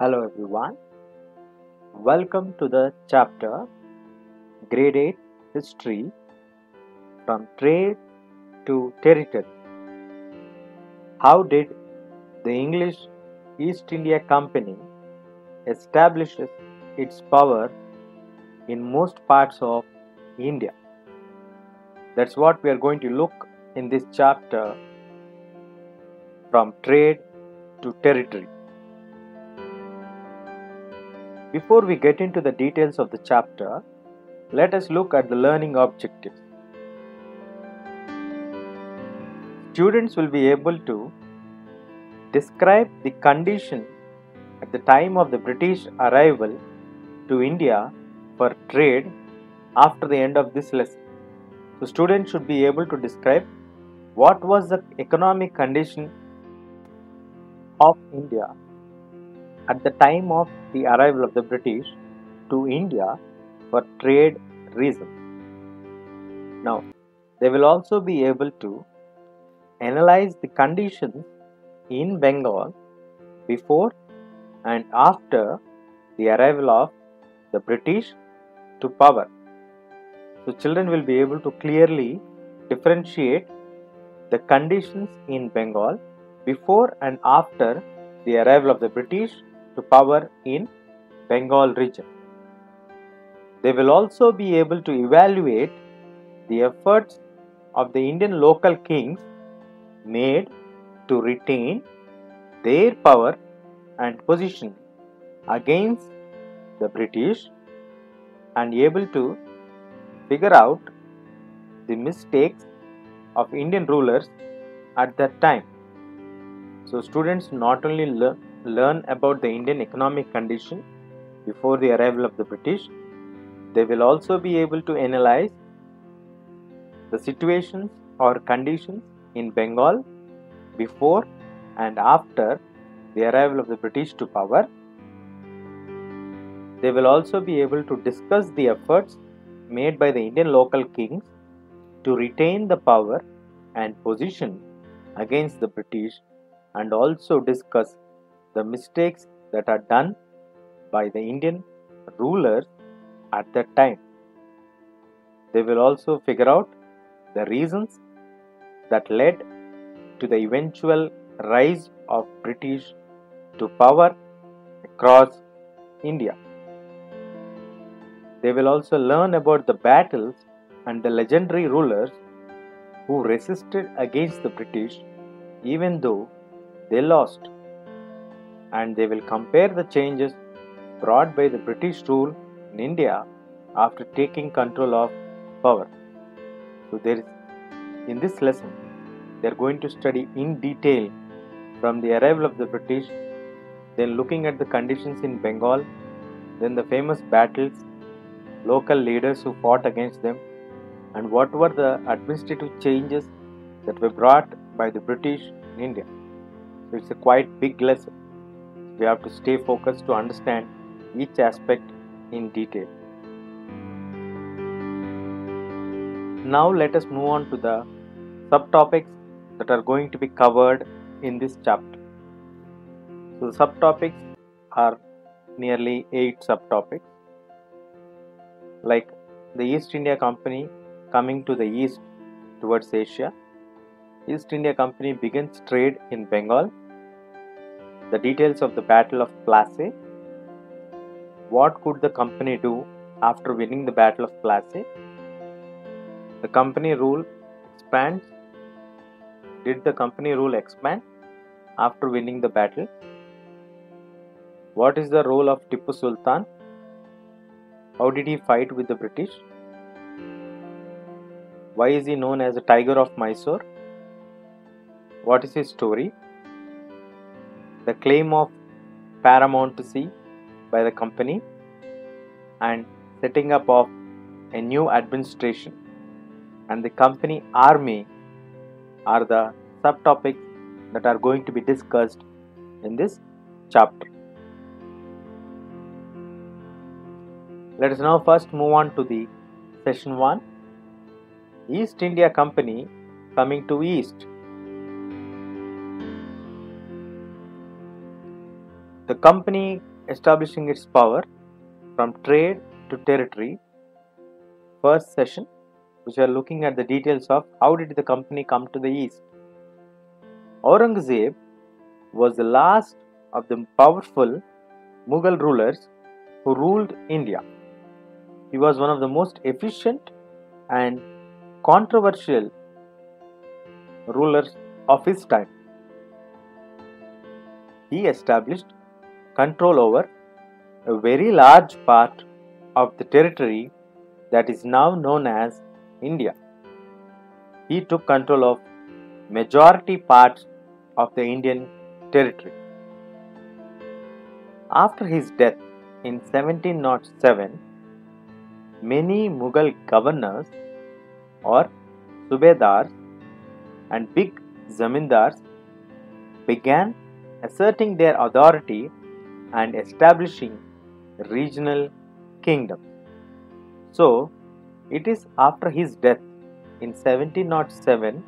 Hello everyone. Welcome to the chapter Grade 8 History from Trade to Territory. How did the English East India Company establish its power in most parts of India? That's what we are going to look in this chapter from trade to territory. Before we get into the details of the chapter, let us look at the learning objectives. Students will be able to describe the condition at the time of the British arrival to India for trade after the end of this lesson. So, students should be able to describe what was the economic condition of India at the time of the arrival of the British to India for trade reasons. Now, they will also be able to analyze the conditions in Bengal before and after the arrival of the British to power. So, children will be able to clearly differentiate the conditions in Bengal before and after the arrival of the British to power in Bengal region. They will also be able to evaluate the efforts of the Indian local kings made to retain their power and position against the British and able to figure out the mistakes of Indian rulers at that time. So, students not only le- learn about the Indian economic condition before the arrival of the British, they will also be able to analyze the situations or conditions in Bengal before and after the arrival of the British to power. They will also be able to discuss the efforts made by the Indian local kings to retain the power and position against the British and also discuss the mistakes that are done by the Indian rulers at that time. They will also figure out the reasons that led to the eventual rise of British to power across India. They will also learn about the battles and the legendary rulers who resisted against the British even though they lost. And they will compare the changes brought by the British rule in India after taking control of power. So, there is in this lesson, they are going to study in detail from the arrival of the British, then looking at the conditions in Bengal, then the famous battles, local leaders who fought against them, and what were the administrative changes that were brought by the British in India. So it's a quite big lesson. We have to stay focused to understand each aspect in detail. Now let us move on to the subtopics that are going to be covered in this chapter. So the subtopics are nearly 8 subtopics like the East India Company coming to the east towards Asia. East India Company begins trade in Bengal. The details of the Battle of Plassey. What could the company do after winning the Battle of Plassey? The company rule expands. Did the company rule expand after winning the battle? What is the role of Tipu Sultan? How did he fight with the British? Why is he known as the Tiger of Mysore? What is his story? The claim of paramountcy by the company and setting up of a new administration and the company army are the subtopics that are going to be discussed in this chapter. Let us now first move on to the session 1 East India Company coming to East. The company establishing its power from trade to territory. First session, which we are looking at the details of how did the company come to the east. Aurangzeb was the last of the powerful Mughal rulers who ruled India. He was one of the most efficient and controversial rulers of his time. He established control over a very large part of the territory that is now known as India. He took control of majority parts of the Indian territory. After his death in 1707, many Mughal governors or subedars and big zamindars began asserting their authority and establishing regional kingdoms. So, it is after his death in 1707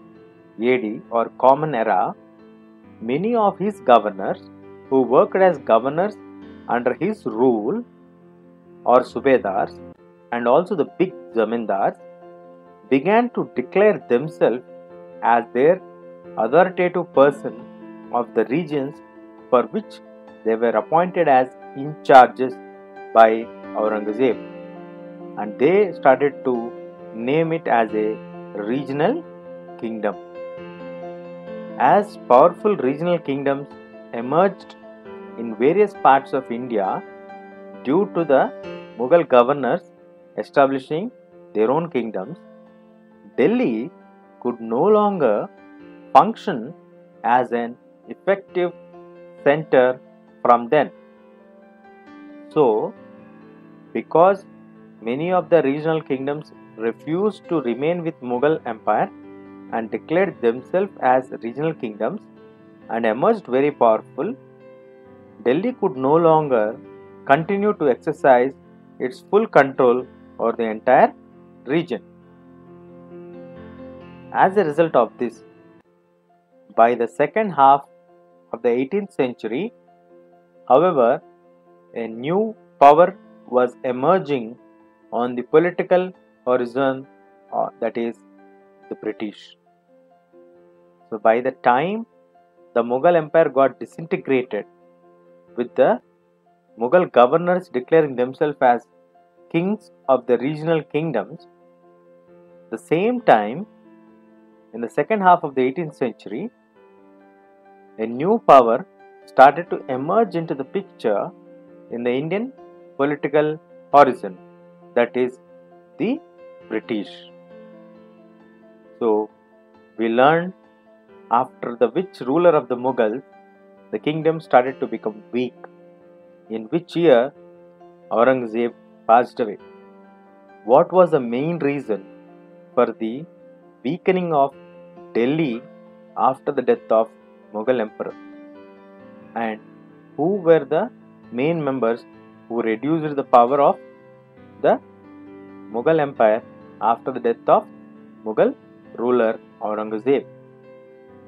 AD or Common Era, many of his governors who worked as governors under his rule or subedars and also the big zamindars began to declare themselves as their authoritative person of the regions for which they were appointed as in charges by Aurangzeb and they started to name it as a regional kingdom. As powerful regional kingdoms emerged in various parts of India due to the Mughal governors establishing their own kingdoms, Delhi could no longer function as an effective center from then. So, because many of the regional kingdoms refused to remain with Mughal Empire and declared themselves as regional kingdoms and emerged very powerful, Delhi could no longer continue to exercise its full control over the entire region. As a result of this, by the second half of the 18th century, however, a new power was emerging on the political horizon, uh, that is, the British. So, by the time the Mughal Empire got disintegrated, with the Mughal governors declaring themselves as kings of the regional kingdoms, the same time, in the second half of the 18th century, a new power started to emerge into the picture in the Indian political horizon, that is, the British. So, we learned after the which ruler of the Mughals, the kingdom started to become weak, in which year Aurangzeb passed away. What was the main reason for the weakening of Delhi after the death of Mughal emperor? And who were the main members who reduced the power of the Mughal empire after the death of Mughal ruler Aurangzeb?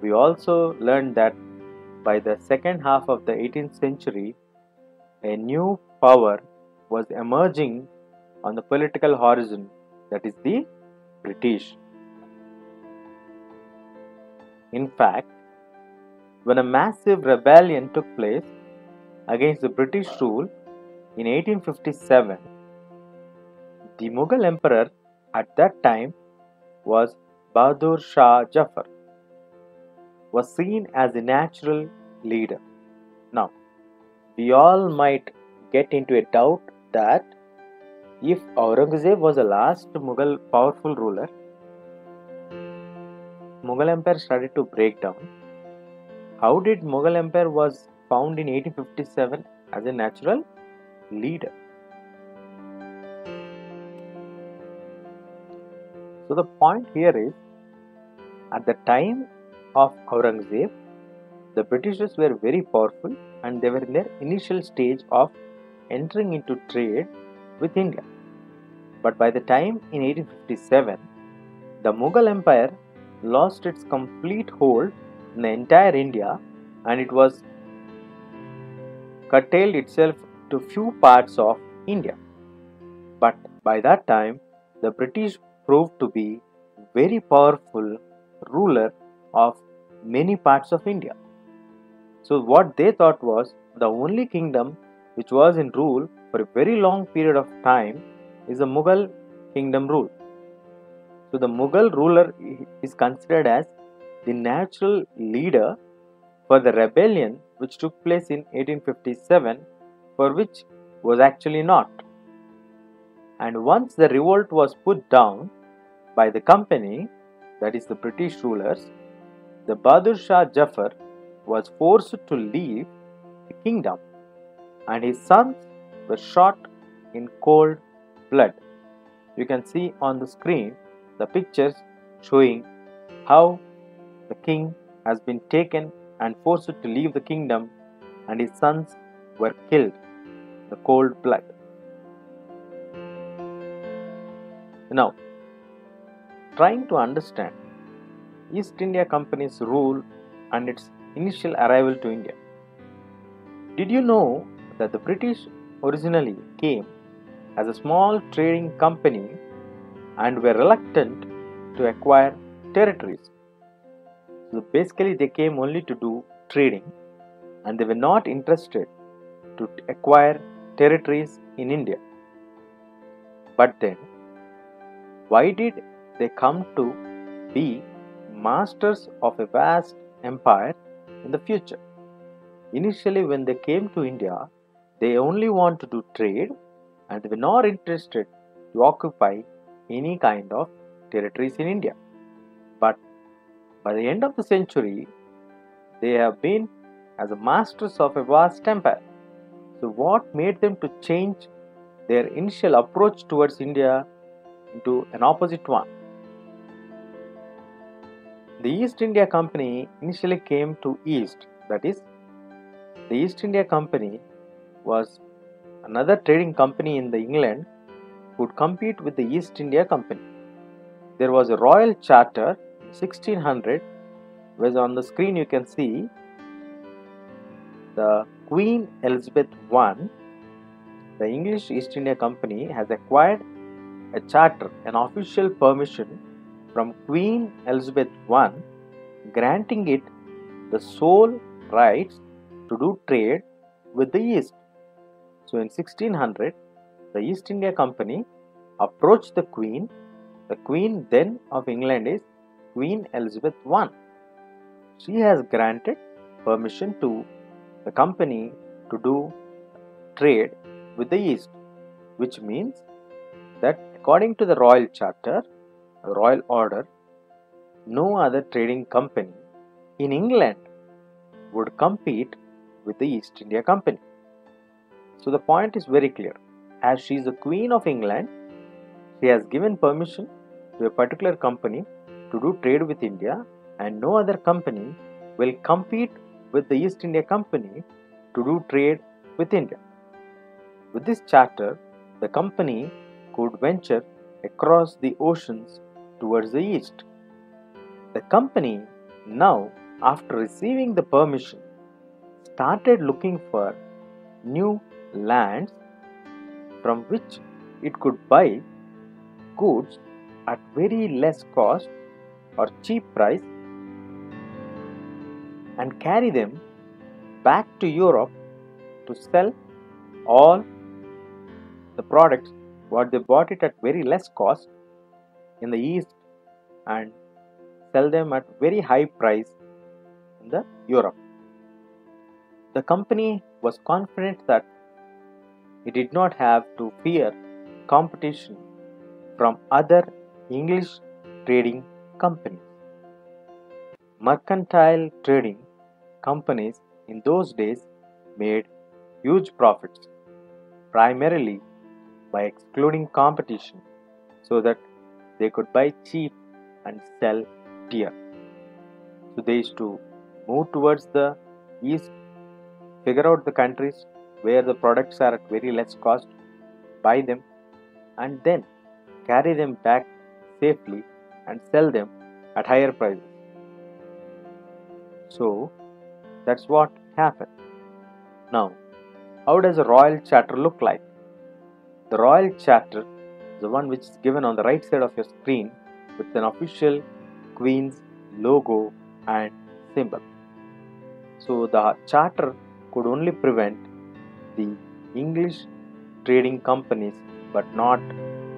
We also learned that by the second half of the 18th century, a new power was emerging on the political horizon, that is the British. In fact, when a massive rebellion took place against the British rule in 1857, the Mughal emperor at that time was Bahadur Shah Jafar was seen as a natural leader. Now, we all might get into a doubt that if Aurangzeb was the last Mughal powerful ruler, Mughal Empire started to break down. How did Mughal Empire was found in 1857 as a natural leader? So the point here is, at the time of Aurangzeb, the Britishers were very powerful and they were in their initial stage of entering into trade with India. But by the time in 1857, the Mughal Empire lost its complete hold in the entire India and it was curtailed itself to few parts of India. But by that time, the British proved to be very powerful ruler of many parts of India. So what they thought was the only kingdom which was in rule for a very long period of time is the Mughal kingdom rule. So the Mughal ruler is considered as the natural leader for the rebellion which took place in 1857 for which was actually not. And once the revolt was put down by the company, that is the British rulers, the Bahadur Shah Jafar was forced to leave the kingdom and his sons were shot in cold blood. You can see on the screen the pictures showing how the king has been taken and forced to leave the kingdom and his sons were killed in the cold blood. Now, trying to understand East India Company's rule and its initial arrival to India. Did you know that the British originally came as a small trading company and were reluctant to acquire territories? So basically, they came only to do trading and they were not interested to acquire territories in India. But then, why did they come to be masters of a vast empire in the future? Initially, when they came to India, they only want to do trade and they were not interested to occupy any kind of territories in India. By the end of the century, they have been as masters of a vast empire. So, what made them to change their initial approach towards India into an opposite one? The East India Company initially came to East, that is, the East India Company was another trading company in the England who would compete with the East India Company. There was a royal charter 1600 whereas on the screen you can see the Queen Elizabeth I the English East India Company has acquired a charter an official permission from Queen Elizabeth I granting it the sole rights to do trade with the East. So in 1600, the East India Company approached the Queen. The Queen then of England is Queen Elizabeth I. She has granted permission to the company to do trade with the East, which means that according to the Royal Charter, royal order, no other trading company in England would compete with the East India Company. So the point is very clear. As she is the Queen of England, she has given permission to a particular company to do trade with India, and no other company will compete with the East India Company to do trade with India. With this charter, the company could venture across the oceans towards the east. The company now, after receiving the permission, started looking for new lands from which it could buy goods at very less cost or cheap price and carry them back to Europe to sell all the products what they bought it at very less cost in the east and sell them at very high price in the Europe. The company was confident that it did not have to fear competition from other English trading companies. Mercantile trading companies in those days made huge profits, primarily by excluding competition so that they could buy cheap and sell dear. So they used to move towards the east, figure out the countries where the products are at very less cost, buy them, and then carry them back safely and sell them at higher prices. So that's what happened. Now, how does a royal charter look like? The royal charter is the one which is given on the right side of your screen with an official queen's logo and symbol. So the charter could only prevent the English trading companies but not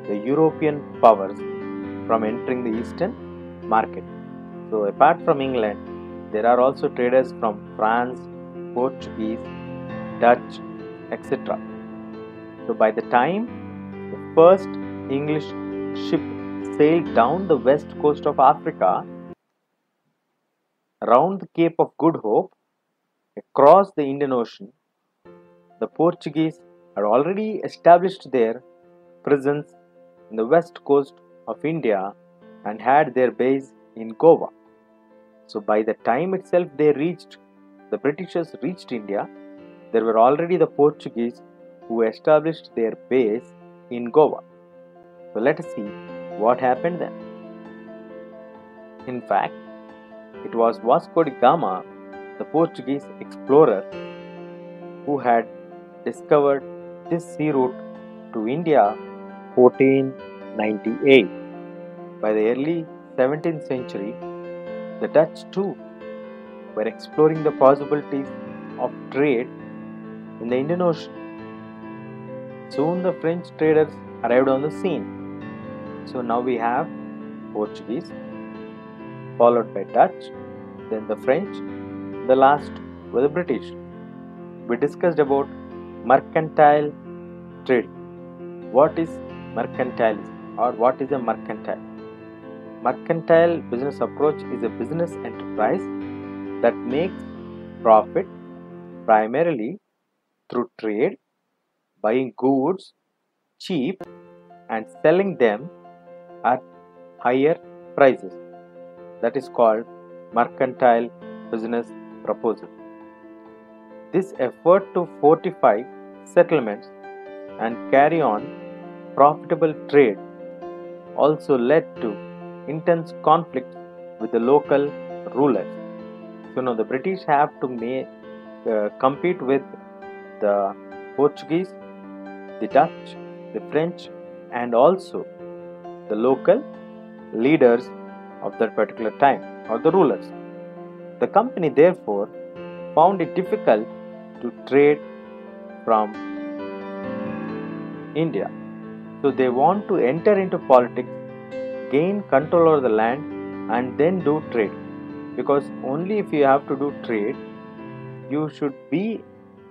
the European powers from entering the eastern market. So apart from England, there are also traders from France, Portuguese, Dutch, etc. So by the time the first English ship sailed down the west coast of Africa, around the Cape of Good Hope, across the Indian Ocean, the Portuguese had already established their presence in the west coast of India and had their base in Goa. So by the time itself they reached, the Britishers reached India, there were already the Portuguese who established their base in Goa. So let us see what happened then. In fact, it was Vasco da Gama, the Portuguese explorer, who had discovered this sea route to India 1498. By the early 17th century, the Dutch too were exploring the possibilities of trade in the Indian Ocean. Soon the French traders arrived on the scene. So now we have Portuguese, followed by Dutch, then the French, the last were the British. We discussed about mercantile trade. What is mercantilism or what is a mercantile? Mercantile business approach is a business enterprise that makes profit primarily through trade, buying goods cheap and selling them at higher prices. That is called mercantile business proposal. This effort to fortify settlements and carry on profitable trade also led to intense conflicts with the local rulers. So now the British have to make, uh, compete with the Portuguese, the Dutch, the French, and also the local leaders of that particular time or the rulers. The company therefore found it difficult to trade from India. So they want to enter into politics, gain control over the land, and then do trade. Because only if you have to do trade, you should be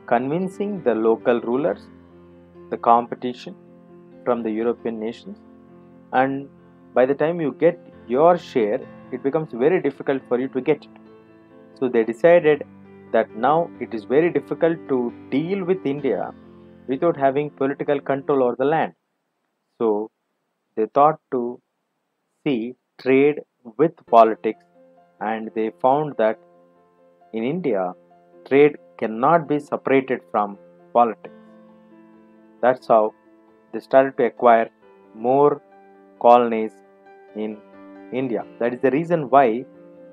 convincing the local rulers, the competition from the European nations, and by the time you get your share, it becomes very difficult for you to get it. So they decided that now it is very difficult to deal with India without having political control over the land. So they thought to see trade with politics and they found that in India trade cannot be separated from politics. That's how they started to acquire more colonies in India. That is the reason why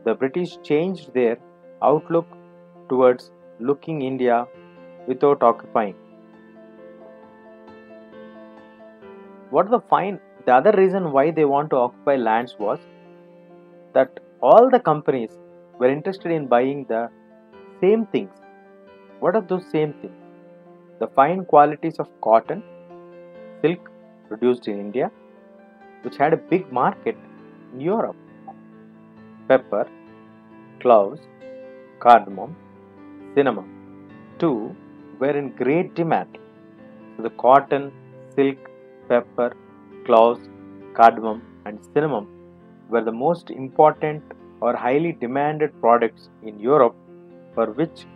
the British changed their outlook towards looking India without occupying. What the fine the other reason why they want to occupy lands was that all the companies were interested in buying the same things. What are those same things? The fine qualities of cotton, silk produced in India, which had a big market in Europe. Pepper, cloves, cardamom, cinnamon, too, were in great demand. The cotton, silk, pepper, cloves, cardamom, and cinnamon were the most important or highly demanded products in Europe for which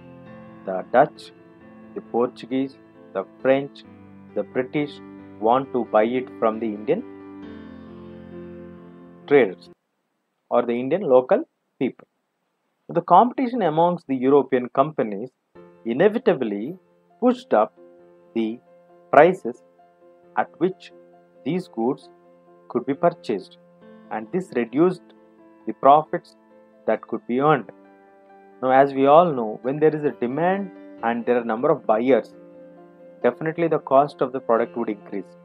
the Dutch, the Portuguese, the French, the British want to buy it from the Indian traders or the Indian local people. The competition amongst the European companies inevitably pushed up the prices at which these goods could be purchased, and this reduced the profits that could be earned. Now, as we all know, when there is a demand and there are number of buyers, definitely the cost of the product would increase.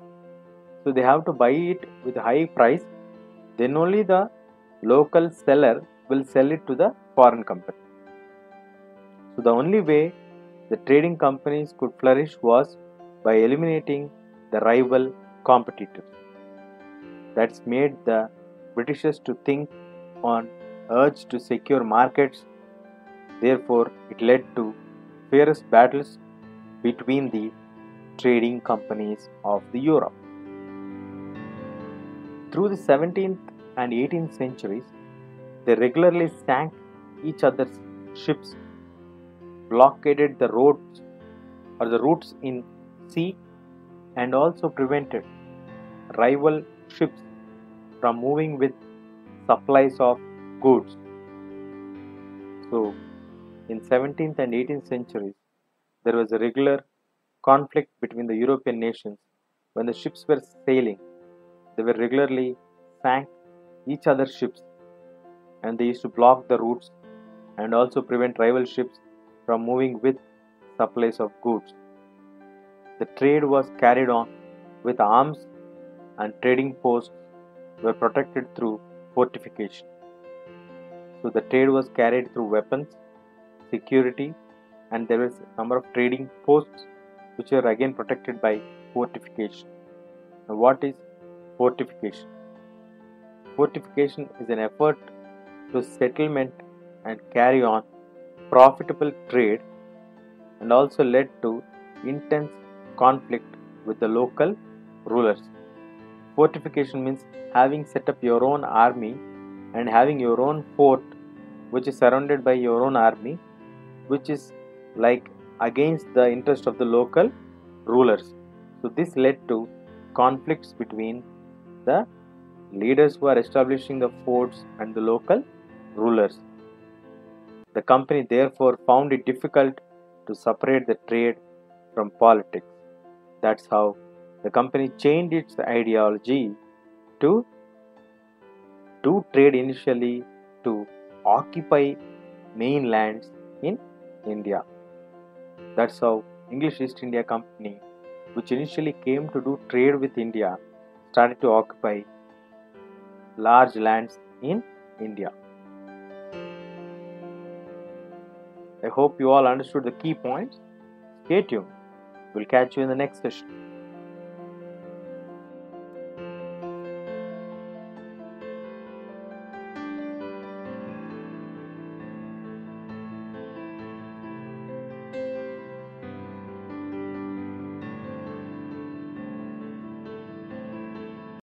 So they have to buy it with a high price, then only the local seller will sell it to the foreign company. So the only way the trading companies could flourish was by eliminating the rival competitors. That's made the Britishers to think on urge to secure markets. Therefore, it led to fierce battles between the trading companies of the Europe. Through the 17th and 18th centuries, they regularly sank each other's ships, blockaded the roads or the routes in sea, and also prevented rival ships from moving with supplies of goods. So, in 17th and 18th centuries, there was a regular conflict between the European nations. When the ships were sailing, they were regularly sank each other's ships and they used to block the routes and also prevent rival ships from moving with supplies of goods. The trade was carried on with arms and trading posts were protected through fortification. So the trade was carried through weapons, security, and there was a number of trading posts which were again protected by fortification. Now, what is fortification? Fortification is an effort to settlement and carry on profitable trade and also led to intense conflict with the local rulers. Fortification means having set up your own army and having your own fort which is surrounded by your own army which is like against the interest of the local rulers. So this led to conflicts between the leaders who are establishing the forts and the local rulers. The company therefore found it difficult to separate the trade from politics. That's how the company changed its ideology to do trade initially to occupy mainlands in India. That's how English East India Company, which initially came to do trade with India, started to occupy large lands in India. I hope you all understood the key points. Stay tuned. We'll catch you in the next session.